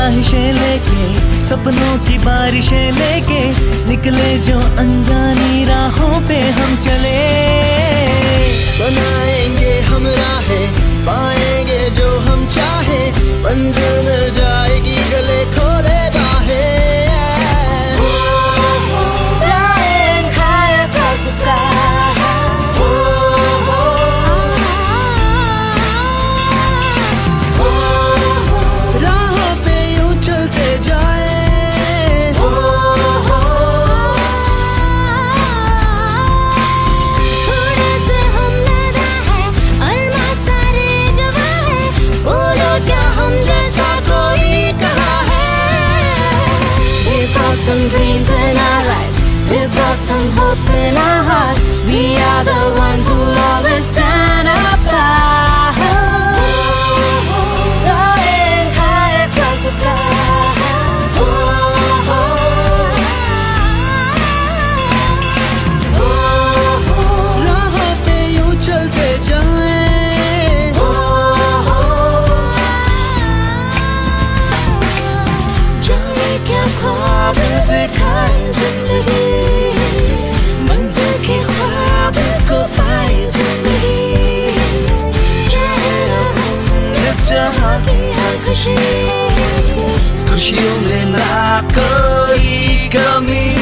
ख्वाहिशें लेके सपनों की बारिशें लेके निकले जो अनजानी राहों पे हम चले। Some dreams in our lives. We brought some hopes in our hearts. We are the ones who always जहाँ खुशियों में ना कोई कमी।